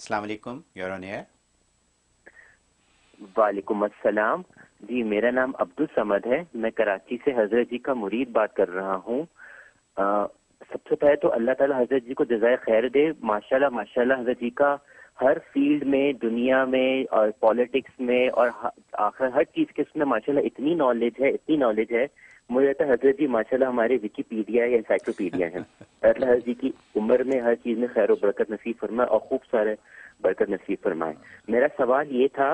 अस्सलाम वालेकुम your on air वालेकुम अस्सलाम। जी मेरा नाम अब्दुल समद है। मैं कराची से हज़रत जी का मुरीद बात कर रहा हूँ। सबसे पहले तो अल्लाह ताला हज़रत जी को जजाय खैर दे। माशाल्लाह माशाल्लाह हज़रत जी का हर फ़ील्ड में दुनिया में और पॉलिटिक्स में और आखिर हर चीज़ के उसमें माशाल्लाह इतनी नॉलेज है इतनी नॉलेज है। मुझे लगता है हज़रत जी माशाल्लाह हमारे विकीपीडिया या इंसाइक्लोपीडिया है। अल्लाह जी की उम्र में हर चीज़ में खैर बरकत नसीब फरमाए और खूब सारे बरकत नसीब फरमाए मेरा सवाल ये था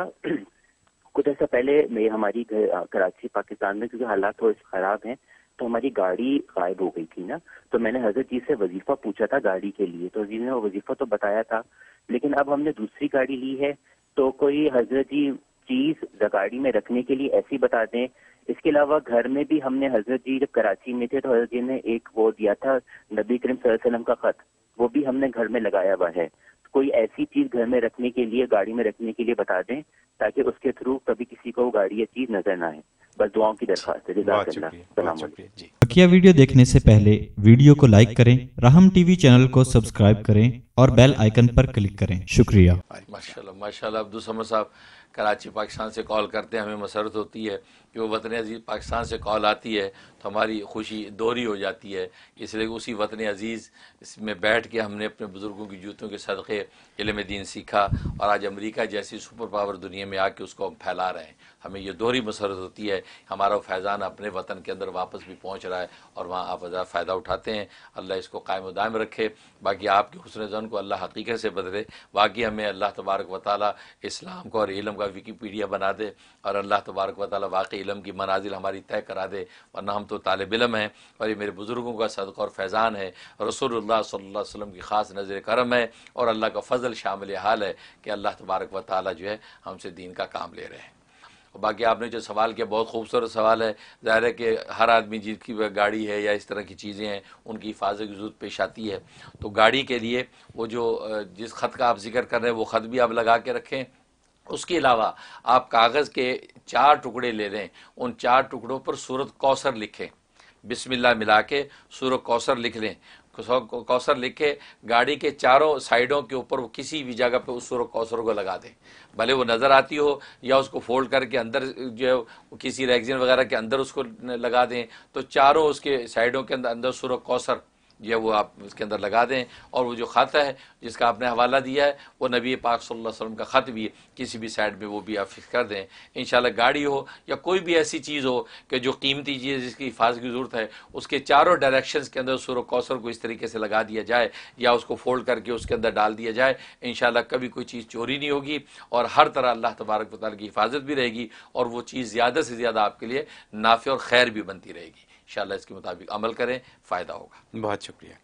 कुछ ऐसा पहले मैं हमारी कराची पाकिस्तान में क्योंकि हालात थोड़े खराब हैं तो हमारी गाड़ी गायब हो गई थी ना तो मैंने हज़रत जी से वजीफा पूछा था गाड़ी के लिए तो जी ने वजीफा तो बताया था लेकिन अब हमने दूसरी गाड़ी ली है तो कोई हज़रत जी चीज़ गाड़ी में रखने के लिए ऐसी बता दें इसके अलावा घर में भी हमने हज़रत जी जब कराची में थे तो हज़रत जी ने एक वो दिया था नबी करीम वसल्लम का खत। वो भी हमने घर में लगाया हुआ है। कोई ऐसी चीज़ घर में रखने के लिए गाड़ी में रखने के लिए बता दें ताकि उसके थ्रू कभी किसी को गाड़ी या चीज़ नज़र ना आए। बस दुआओं की दरखास्त है। बकिया वीडियो देखने से पहले वीडियो को लाइक करें राहम टीवी चैनल को सब्सक्राइब करें और बेल आइकन पर क्लिक करें। शुक्रिया। माशाल्लाह माशाल्लाह अब्दुल समद साहब। कराची, पाकिस्तान से कॉल करते हैं, हमें मसरत होती है कि वो वतन अज़ीज़ पाकिस्तान से कॉल आती है तो हमारी खुशी दोहरी हो जाती है। इसलिए उसी वतन अज़ीज़ में बैठ के हमने अपने बुज़ुर्गों की जूतों के सदक़े, इलम दीन सीखा और आज अमरीका जैसी सुपर पावर दुनिया में आके उसको हम फैला रहे हैं। हमें ये दोहरी मसरत होती है, हमारा फैज़ान अपने वतन के अंदर वापस भी पहुँच रहा है और वहाँ आप ज़्यादा फ़ायदा उठाते हैं। अल्लाह इसको कायम दायम रखे, बाकी आपके हसन जन को अल्लाह हकीकत से बदले। बाकी हमें अल्लाह तबारक वाली इस्लाम को और इलम का विकीपीडिया बना दे और अल्लाह तबारक वाली वाकई इलम की मनाजिल हमारी तय करा दे, वरना हम तो तालब इलम हैं और ये मेरे बुज़ुर्गों का सदक़ और फैज़ान है। रसूलुल्लाह सल्लल्लाहु अलैहि वसल्लम की ख़ास नज़र करम है और अल्लाह का फ़ज़ल शामिल हाल है कि अल्लाह तबारक व ताली जो है हमसे दीन का काम ले रहे हैं। बाकी आपने जो सवाल किया, बहुत खूबसूरत सवाल है। ज़ाहिर है कि हर आदमी जिसकी गाड़ी है या इस तरह की चीज़ें हैं, उनकी हिफाजत की ज़रूरत पेश आती है। तो गाड़ी के लिए वो जो जिस ख़त का आप ज़िक्र कर रहे हैं, वो ख़त भी आप लगा के रखें। उसके अलावा आप कागज़ के चार टुकड़े ले लें, उन चार टुकड़ों पर सूरत कौसर लिखें। बिस्मिल्लाह मिला के सूरत कौसर लिख लें। कौसर लिख, गाड़ी के चारों साइडों के ऊपर वो किसी भी जगह पे उस सूरत कौसर को लगा दें। भले वो नज़र आती हो या उसको फोल्ड करके अंदर जो है, किसी रैगजीन वगैरह के अंदर उसको लगा दें तो चारों उसके साइडों के अंदर अंदर सूरत कौसर जो वो आप उसके अंदर लगा दें और वो जो ख़त है, जिसका आपने हवाला दिया है, वो नबी पाक सल्लल्लाहु अलैहि वसल्लम का ख़त भी किसी भी साइड में वो भी आप फिक्स कर दें। इन गाड़ी हो या कोई भी ऐसी चीज़ हो कि जो कीमती चीज़ जिसकी हिफाजत की ज़रूरत है, उसके चारों डायरेक्शन के अंदर सुर कौसर को इस तरीके से लगा दिया जाए या उसको फोल्ड करके उसके अंदर डाल दिया जाए। इन कभी कोई चीज़ चोरी नहीं होगी और हर तरह अल्लाह तबारक वाल की हिफाजत भी रहेगी और वो चीज़ ज़्यादा से ज़्यादा आपके लिए नाफ़े और खैर भी बनती रहेगी। इन इसके मुताबिक अमल करें फ़ायदा होगा। बहुत शुक्रिया।